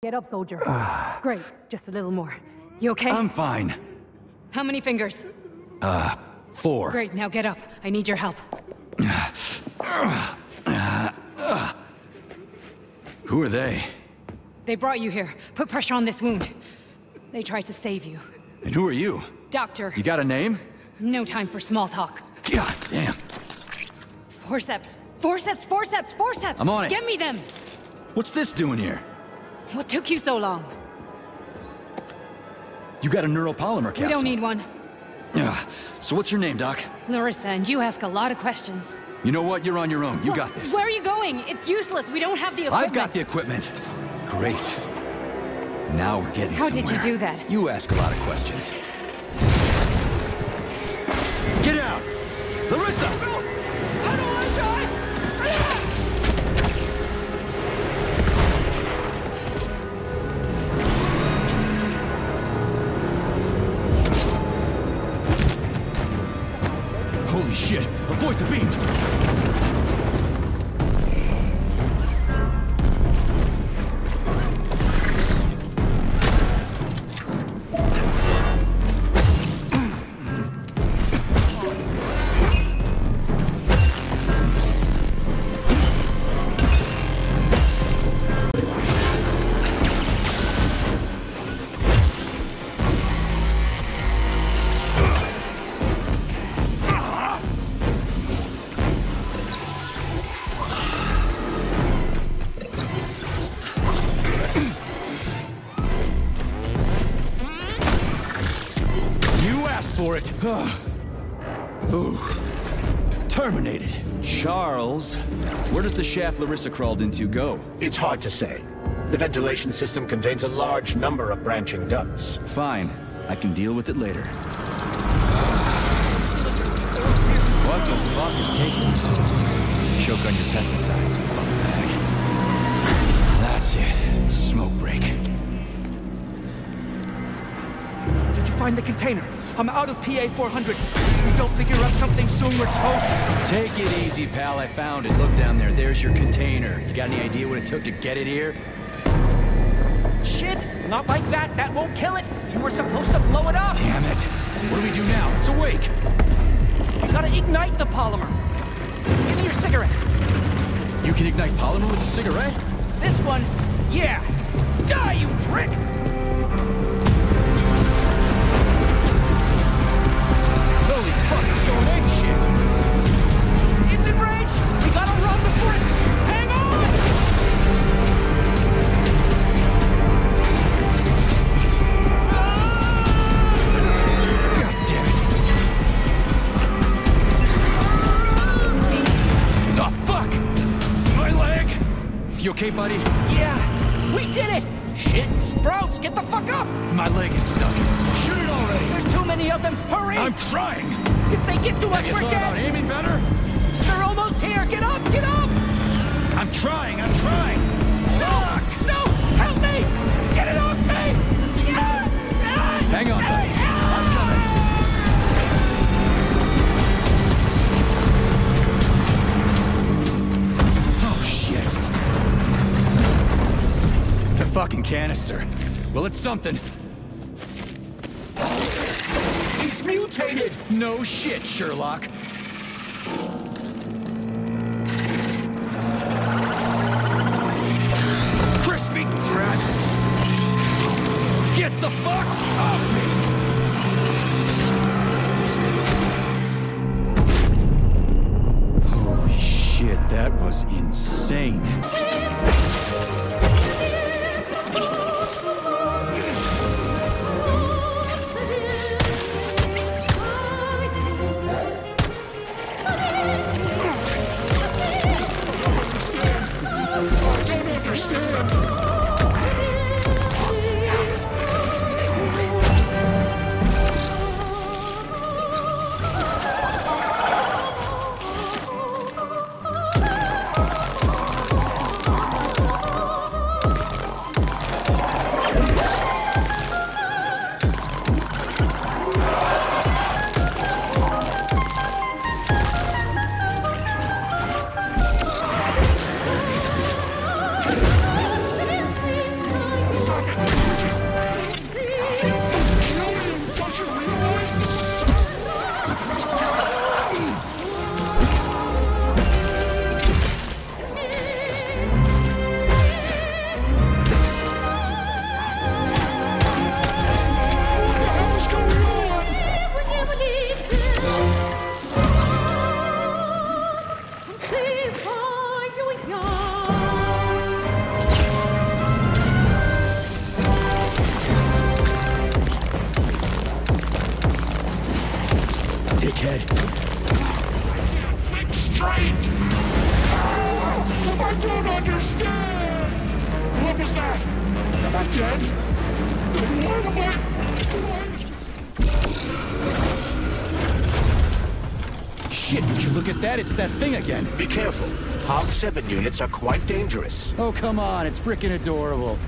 Get up, soldier. Great. Just a little more. You okay? I'm fine. How many fingers? Uh, four. Great, now get up. I need your help. Who are they? They brought you here. Put pressure on this wound. They tried to save you. And who are you? Doctor. You got a name? No time for small talk. God damn. Forceps. Forceps, forceps, forceps! I'm on it. Get me them! What's this doing here? What took you so long? You got a neuropolymer capsule. We don't need one. Yeah. So what's your name, Doc? Larissa, and you ask a lot of questions. You know what? You're on your own. You got this. Where are you going? It's useless. We don't have the equipment. I've got the equipment. Great. Now we're getting How somewhere. did you do that? You ask a lot of questions. Get out! Larissa! Shit! Avoid the beam! Ooh. Terminated. Charles, where does the shaft Larissa crawled into go? It's hard to say. The ventilation system contains a large number of branching ducts. Fine. I can deal with it later. what the fuck is taking you so long? Choke on your pesticides, fuck bag. That's it. Smoke break. Did you find the container? I'm out of PA-400. We don't figure out something soon, we're toast. Take it easy, pal. I found it. Look down there. There's your container. You got any idea what it took to get it here? Shit! Not like that. That won't kill it. You were supposed to blow it up. Damn it. What do we do now? It's awake. You gotta ignite the polymer. Give me your cigarette. You can ignite polymer with a cigarette? This one, yeah. Die, you prick! Okay, buddy? Yeah, we did it! Shit, Sprouts, get the fuck up! My leg is stuck. Shoot it already! There's too many of them, hurry! I'm trying! Well, it's something. He's mutated! No shit, Sherlock. understand. again. Be careful. HOG-7 units are quite dangerous. Oh, come on. It's freaking adorable.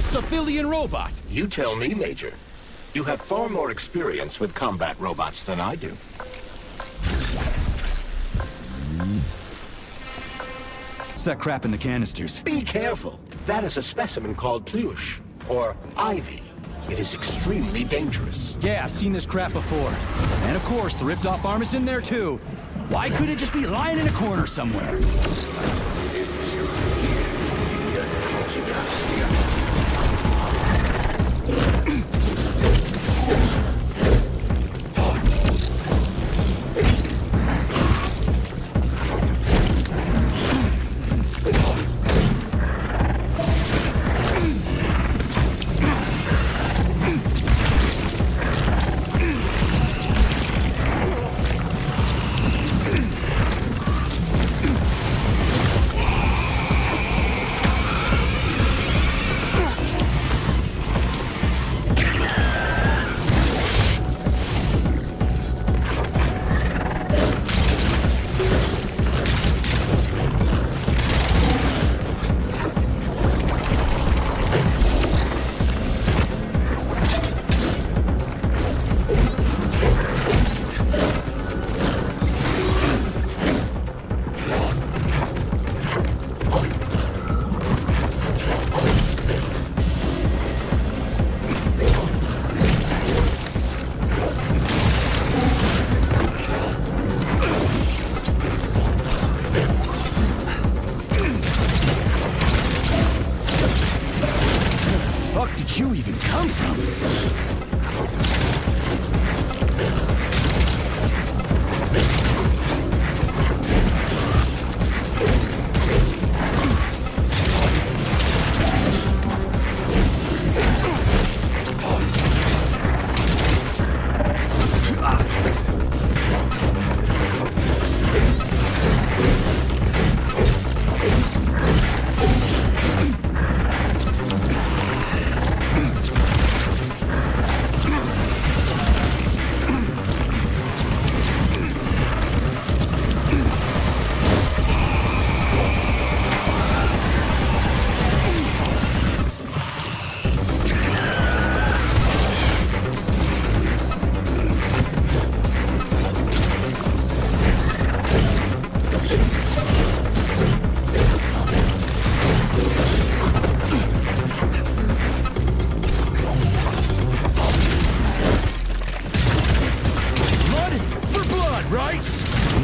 A civilian robot. You tell me, Major. You have far more experience with combat robots than I do. What's that crap in the canisters? Be careful. That is a specimen called Plush, or Ivy. It is extremely dangerous. Yeah, I've seen this crap before. And of course, the ripped-off arm is in there too. Why couldn't it just be lying in a corner somewhere?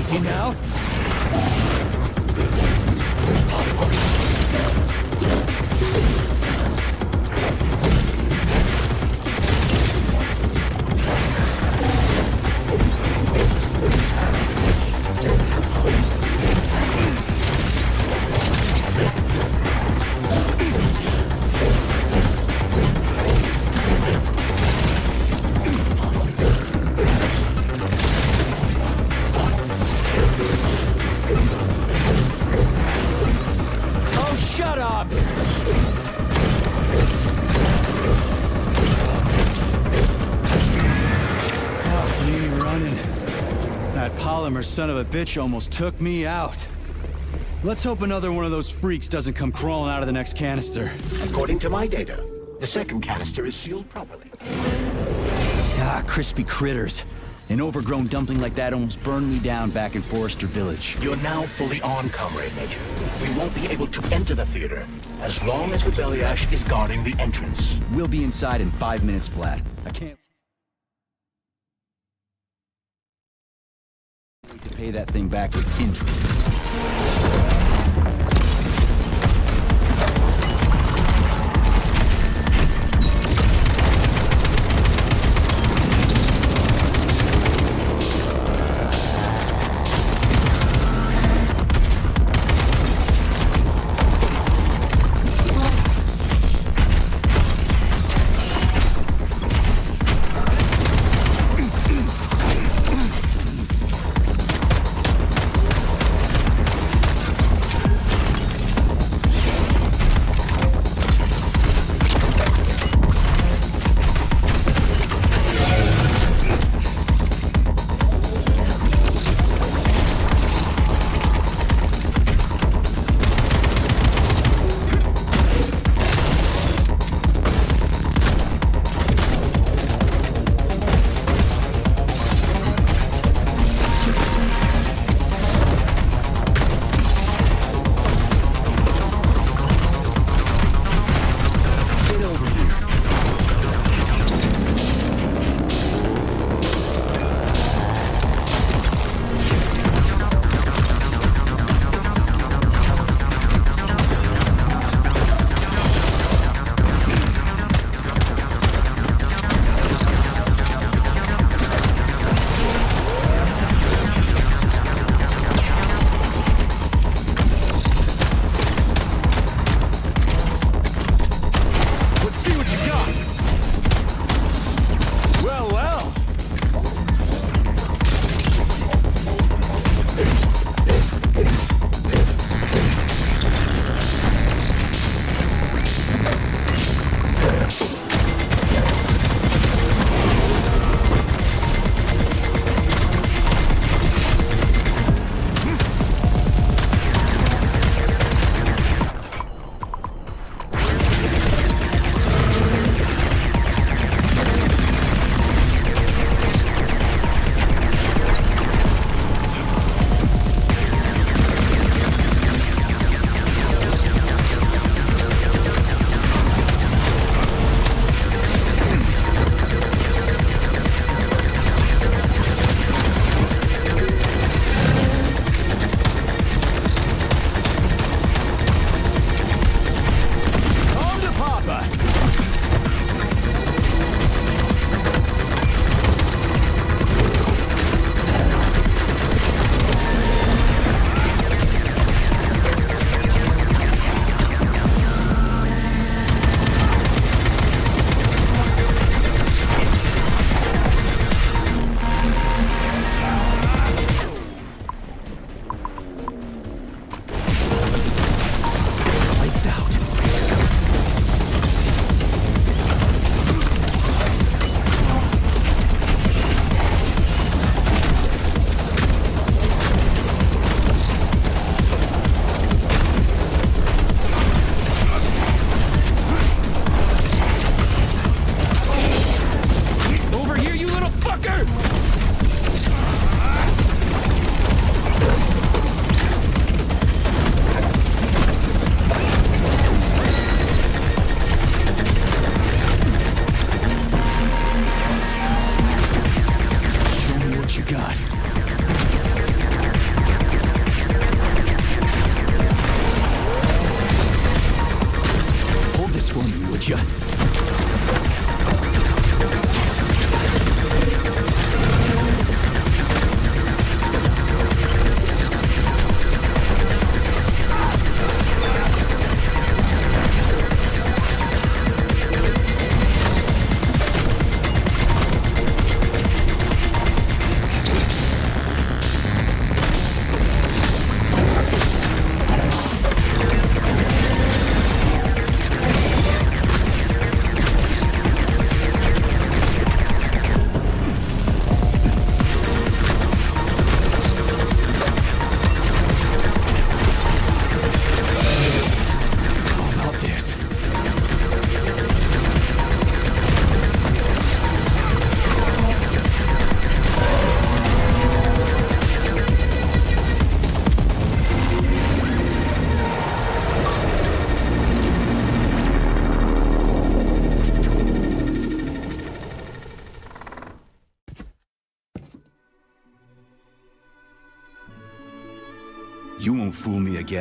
Easy now. Polymer son of a bitch almost took me out. Let's hope another one of those freaks doesn't come crawling out of the next canister. According to my data, the second canister is sealed properly. Ah, crispy critters. An overgrown dumpling like that almost burned me down back in Forester Village. You're now fully on, Comrade Major. We won't be able to enter the theater as long as the Belyash is guarding the entrance. We'll be inside in five minutes flat. Pay that thing back with interest.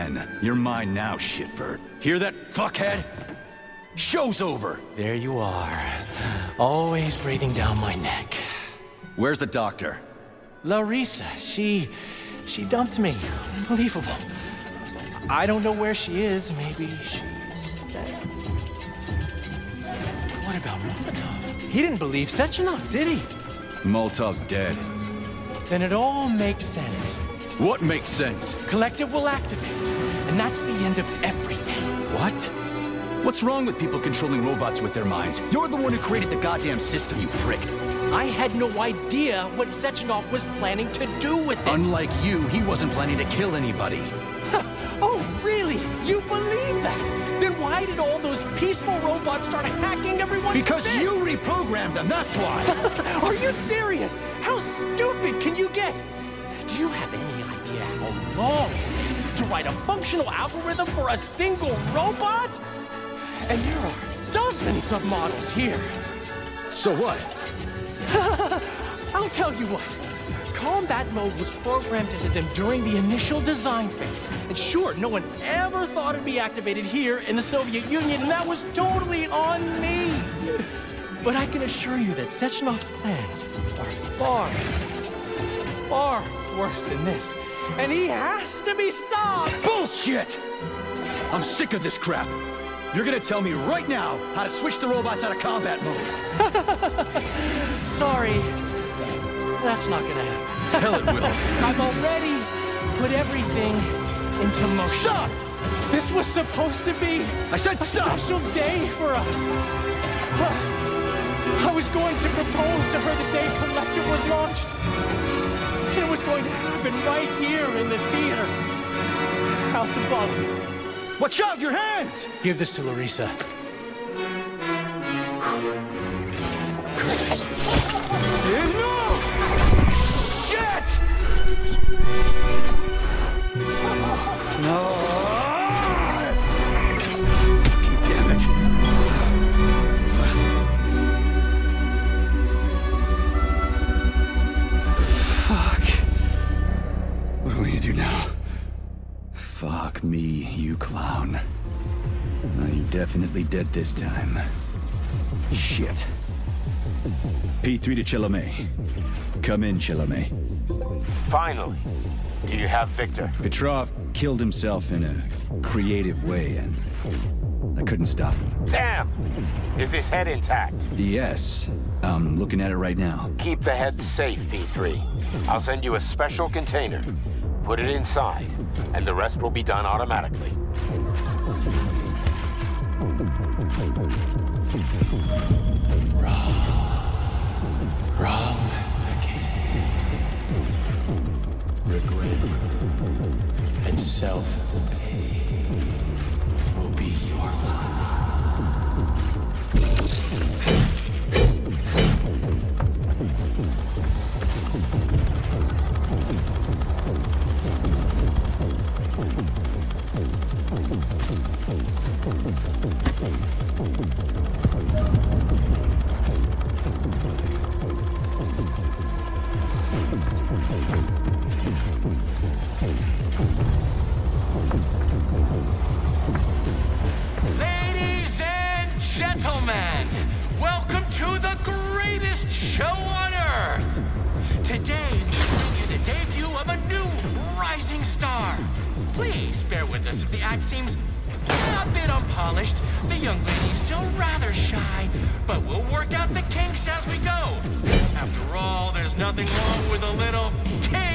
Again. You're mine now, shitbird. Hear that, fuckhead? Show's over! There you are. Always breathing down my neck. Where's the doctor? Larissa, she... she dumped me. Unbelievable. I don't know where she is. Maybe she's dead. What about Molotov? He didn't believe Sechenov, did he? Molotov's dead. Then it all makes sense. What makes sense? Collective will activate, and that's the end of everything. What? What's wrong with people controlling robots with their minds? You're the one who created the goddamn system, you prick. I had no idea what Sechenov was planning to do with it. Unlike you, he wasn't planning to kill anybody. oh, really? You believe that? Then why did all those peaceful robots start hacking everyone? Because bits? you reprogrammed them, that's why! Are you serious? How stupid can you get? Do you have any idea how long it takes to write a functional algorithm for a single robot? And there are dozens of models here. so what? I'll tell you what. Combat mode was programmed into them during the initial design phase. And sure, no one ever thought it'd be activated here in the Soviet Union, and that was totally on me. But I can assure you that Sechenov's plans are far, far worse than this. And he has to be stopped! Bullshit! I'm sick of this crap. You're gonna tell me right now how to switch the robots out of combat mode. Sorry, that's not gonna happen. Hell it will. I've already put everything into motion. Stop! This was supposed to be I said a stop! special day for us. I was going to propose to her the day Collective was launched. It going to happen right here in the theater. How symbolic. Watch out, your hands! Give this to Larissa. Me, you clown. Oh, you're definitely dead this time. Shit. P3 to Chalamet. Come in, Chalamet. Finally. Do you have Victor? Petrov killed himself in a creative way, and I couldn't stop him. Damn! Is his head intact? Yes, I'm looking at it right now. Keep the head safe, P3. I'll send you a special container. Put it inside, and the rest will be done automatically. Wrong Regret and self-pay will be your lot. Ladies and gentlemen, welcome to the greatest show on Earth. Today, we bring you the debut of a new rising star. Please bear with us if the act seems a bit unpolished. The young lady's still rather shy, but we'll work out the kinks as we go. After all, there's nothing wrong with a little kink, is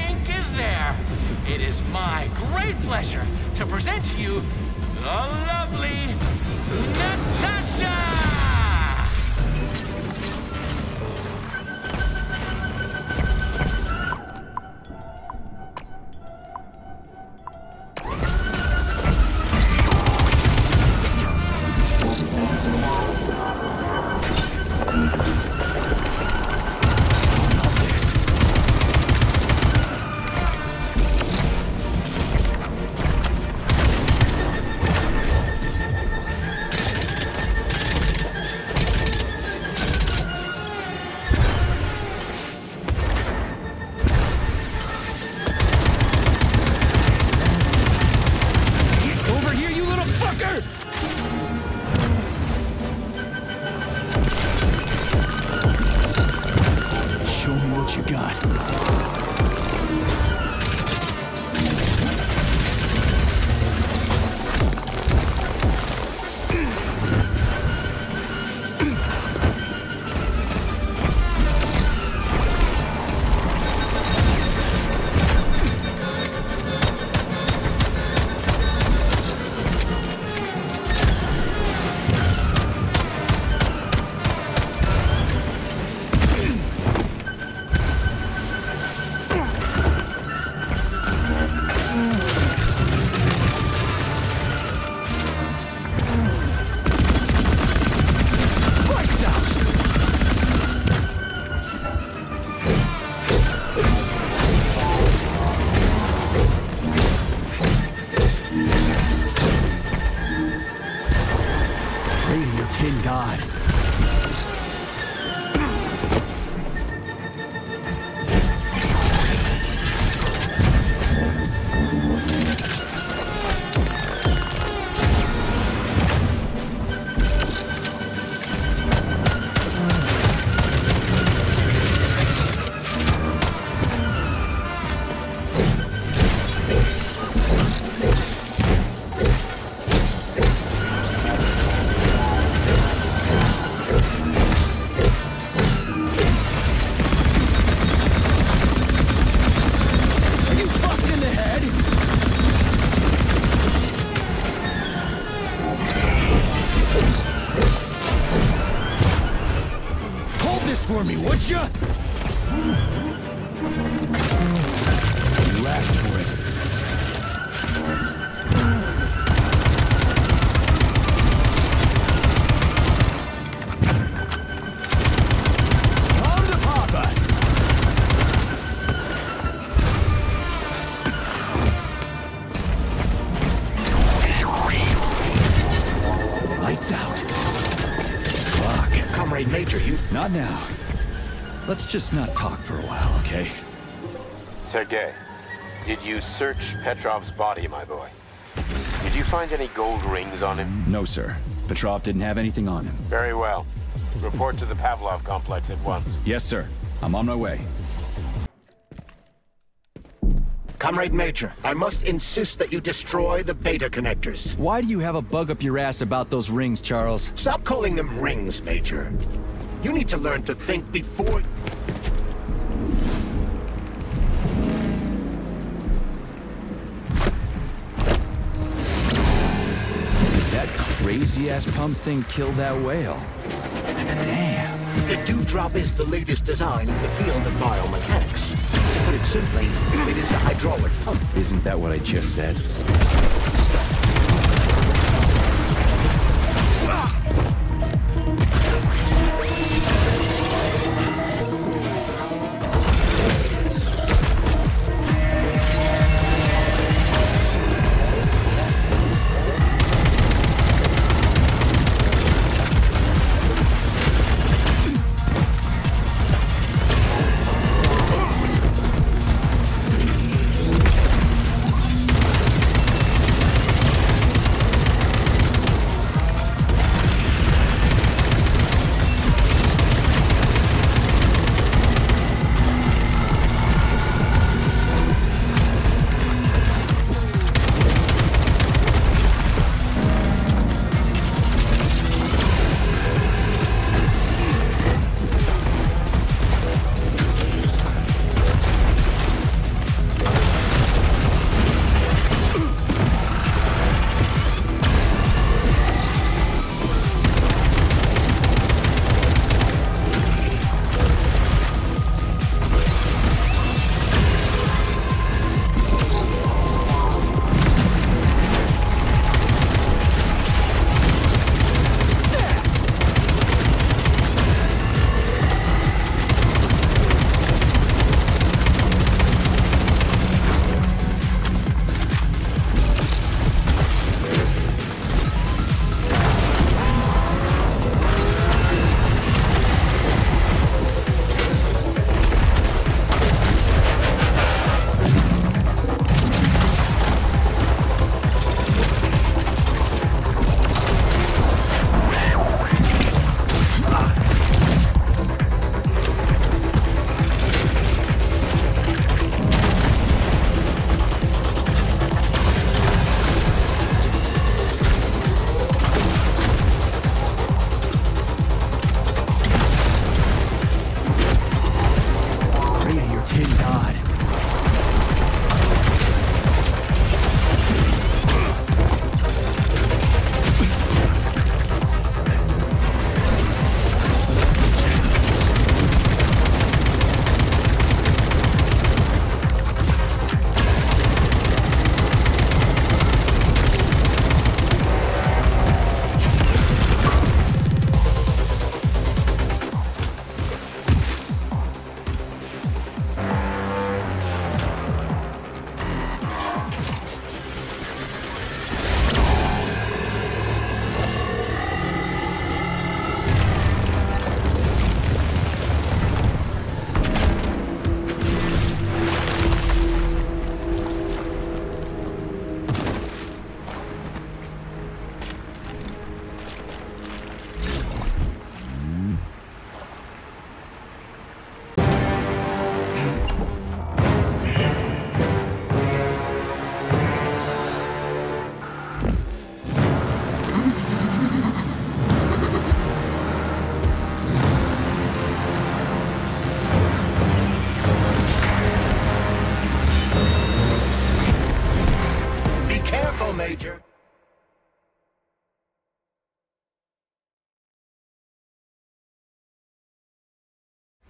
there? It is my great pleasure to present to you the lovely Natasha! Just not talk for a while, okay? Sergei, did you search Petrov's body, my boy? Did you find any gold rings on him? No, sir. Petrov didn't have anything on him. Very well. Report to the Pavlov complex at once. Yes, sir. I'm on my way. Comrade Major, I must insist that you destroy the beta connectors. Why do you have a bug up your ass about those rings, Charles? Stop calling them rings, Major. You need to learn to think before... crazy-ass pump thing kill that whale. Damn. The Dewdrop is the latest design in the field of biomechanics. To put it simply, it is a hydraulic pump. Isn't that what I just said?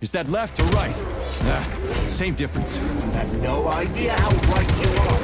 Is that left or right? Ah, same difference. You have no idea how right you are.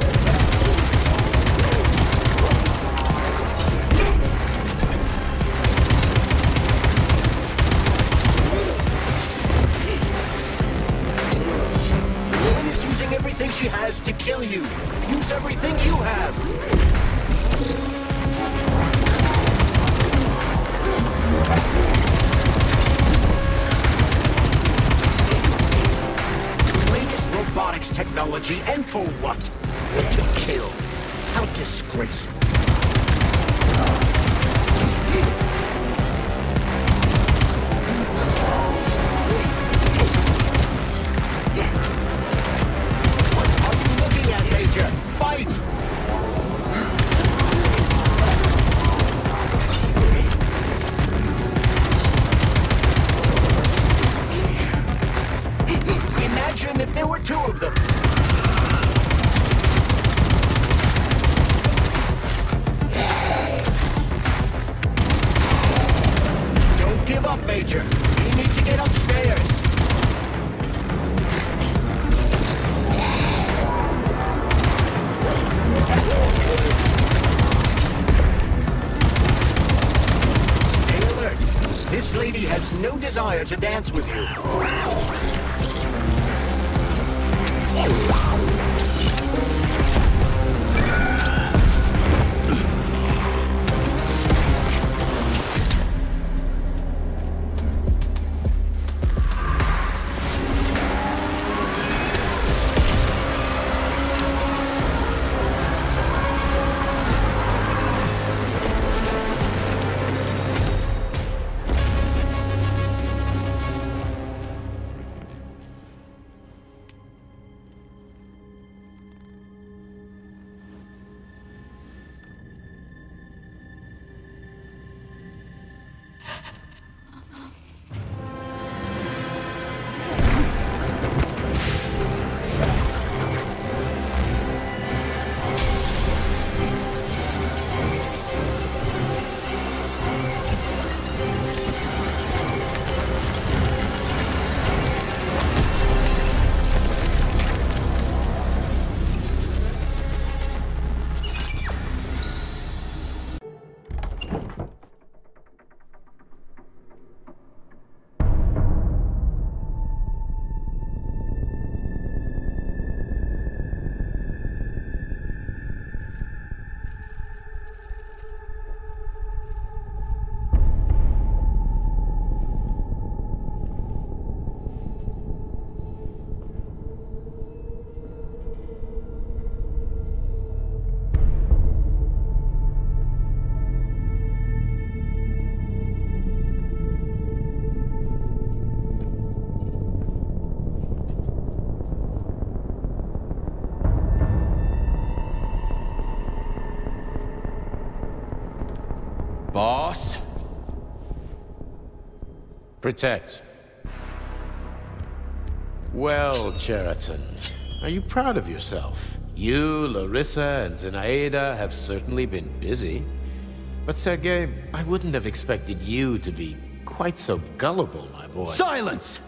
Protect. Well, Kharitonov, are you proud of yourself? You, Larissa, and Zinaida have certainly been busy. But Sergei, I wouldn't have expected you to be quite so gullible, my boy. Silence!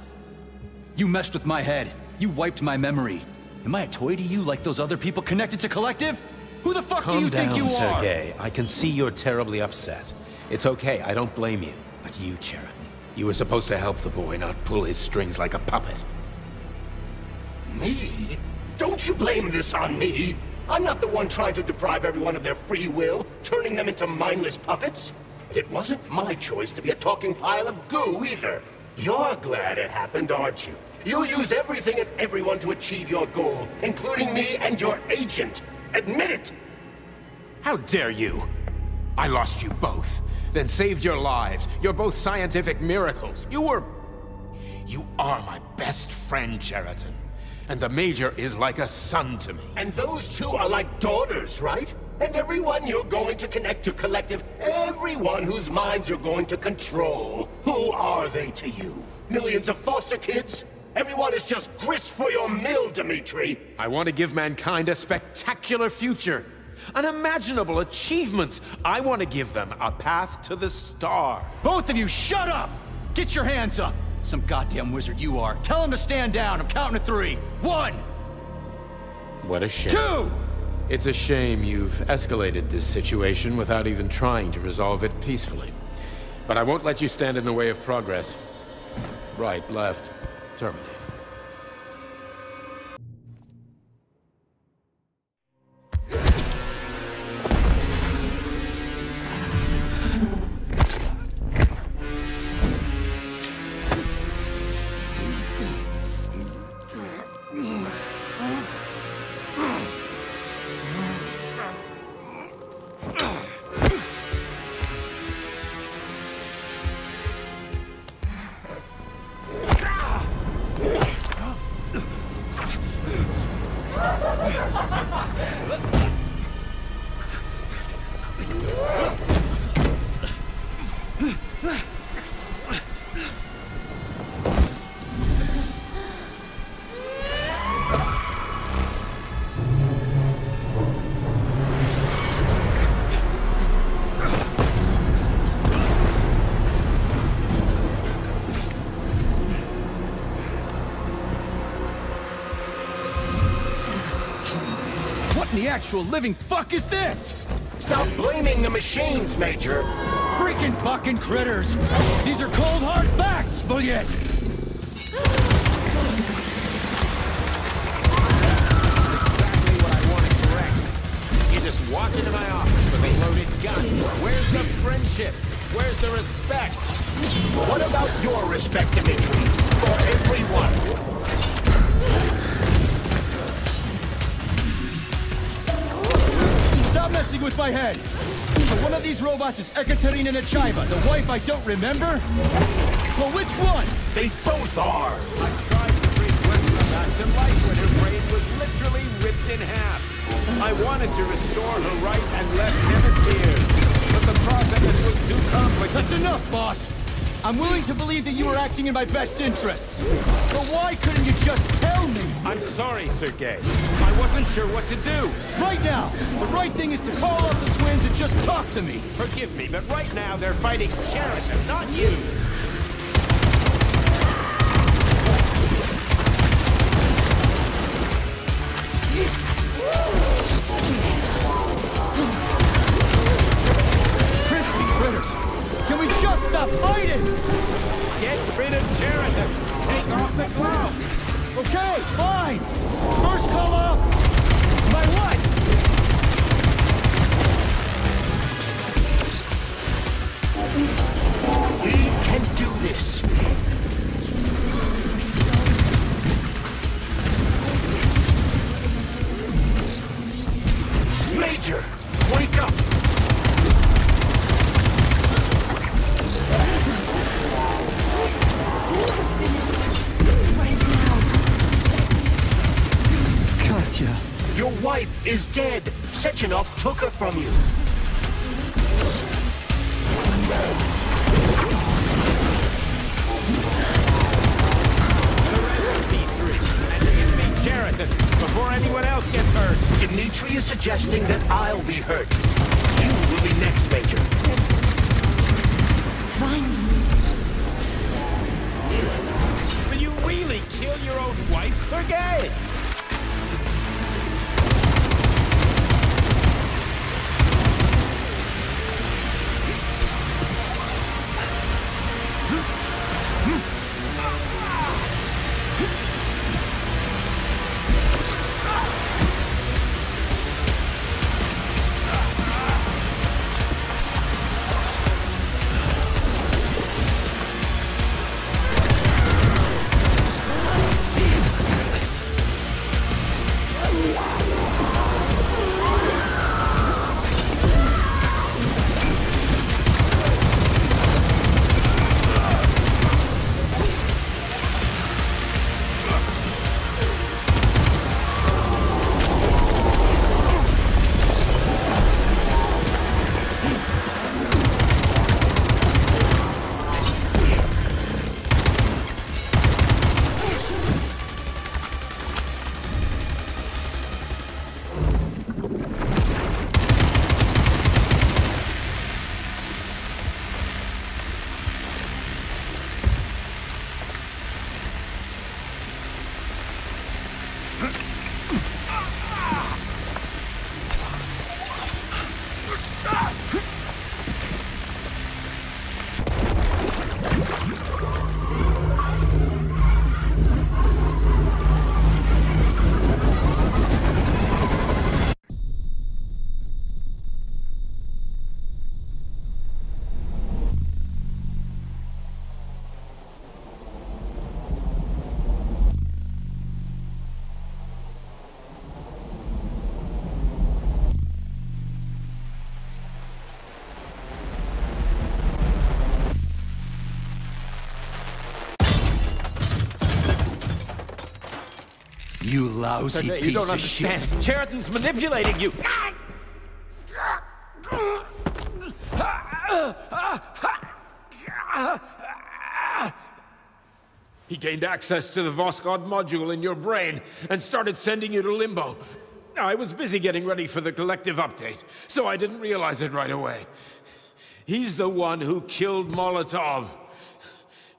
You messed with my head. You wiped my memory. Am I a toy to you like those other people connected to Collective? Who the fuck do you down, think you are? Sergei. I can see you're terribly upset. It's okay, I don't blame you. But you, Kharitonov, you were supposed to help the boy, not pull his strings like a puppet. Me? Don't you blame this on me? I'm not the one trying to deprive everyone of their free will, turning them into mindless puppets. It wasn't my choice to be a talking pile of goo either. You're glad it happened, aren't you? You'll use everything and everyone to achieve your goal, including me and your agent. Admit it! How dare you! I lost you both, then saved your lives. You're both scientific miracles. You were... You are my best friend, Kharitonov. And the Major is like a son to me. And those two are like daughters, right? And everyone you're going to connect to Collective, everyone whose minds you're going to control. Who are they to you? Millions of foster kids? Everyone is just grist for your mill, Dimitri. I want to give mankind a spectacular future. Unimaginable achievements. I want to give them a path to the star. Both of you, shut up! Get your hands up! Some goddamn wizard you are. Tell him to stand down. I'm counting to three. One, What a shame. two! It's a shame you've escalated this situation without even trying to resolve it peacefully. But I won't let you stand in the way of progress. Right, left, terminate. Actual living fuck is this? Stop blaming the machines, Major. Freaking fucking critters! These are cold hard facts, Bullet! Robots is Ekaterina Nechaeva, the wife I don't remember? Well, which one? They both are. I tried to bring back to life when her brain was literally ripped in half. I wanted to restore her right and left hemispheres, but the process was too complicated. That's enough, boss! I'm willing to believe that you were acting in my best interests. But why couldn't you just tell me? I'm sorry, Sergei. I wasn't sure what to do. Right now, the right thing is to call up the twins and just talk to me. Forgive me, but right now they're fighting Kharitonov, not you. We just stop fighting? Get rid of Kharitonov. Take off the glove. Okay, fine! First call up! My what? We from you. P3, and defeat Kharitonov before anyone else gets hurt. Dimitri is suggesting that I'll be hurt. You will be next, Major. Will you really kill your own wife, Sergei? You lousy You piece don't of understand. shit. Kharitonov's manipulating you. He gained access to the Voskhod module in your brain and started sending you to Limbo. I was busy getting ready for the collective update, so I didn't realize it right away. He's the one who killed Molotov.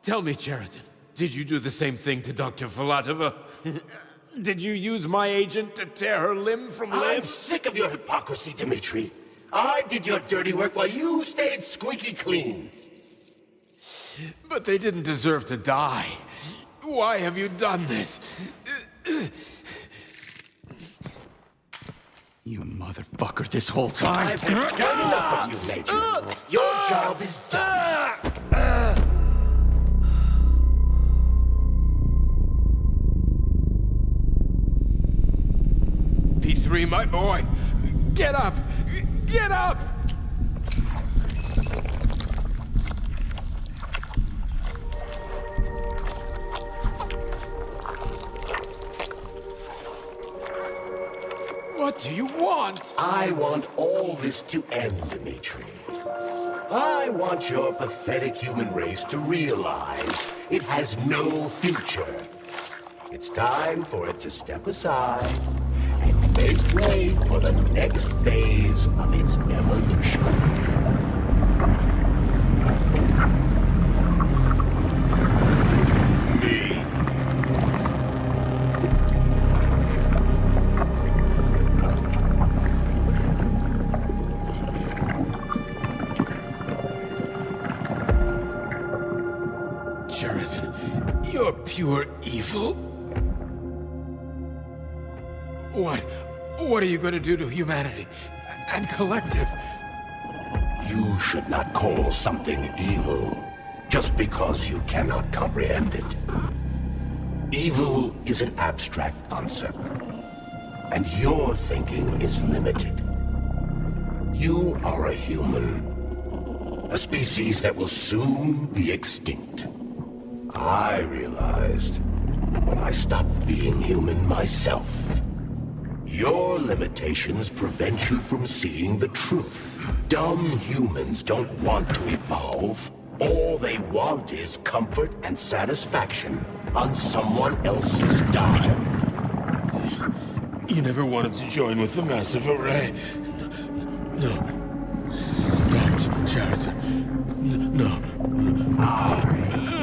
Tell me, Kharitonov, did you do the same thing to Dr. Filatova? did you use my agent to tear her limb from limb? I'm sick of your hypocrisy, Dimitri. I did your dirty work while you stayed squeaky clean. But they didn't deserve to die. Why have you done this? You motherfucker this whole time. I've had enough of you, Major. Ah! Your job is done. Ah! P3, my boy! Get up! Get up! What do you want? I want all this to end, Dimitri. I want your pathetic human race to realize it has no future. It's time for it to step aside make way for the next phase of its evolution. What are you going to do to humanity and collective? You should not call something evil just because you cannot comprehend it. Evil is an abstract concept, and your thinking is limited. You are a human, a species that will soon be extinct. I realized when I stopped being human myself. Your limitations prevent you from seeing the truth. Dumb humans don't want to evolve. All they want is comfort and satisfaction on someone else's dime. You never wanted to join with the massive array. No. Stop, Kharitonov. N- No. I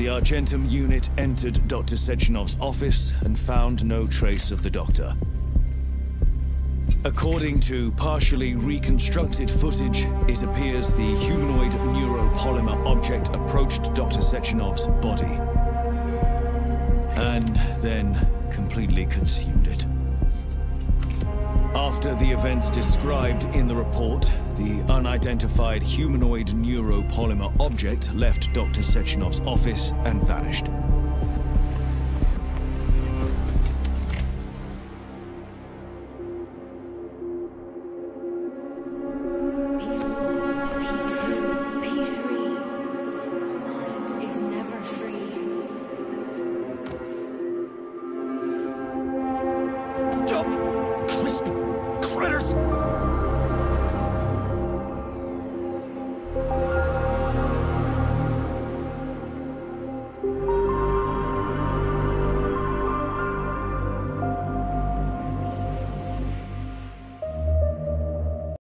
The Argentum unit entered Dr. Sechenov's office and found no trace of the doctor. According to partially reconstructed footage, it appears the humanoid neuropolymer object approached Dr. Sechenov's body and then completely consumed. After the events described in the report, the unidentified humanoid neuropolymer object left Dr. Sechenov's office and vanished.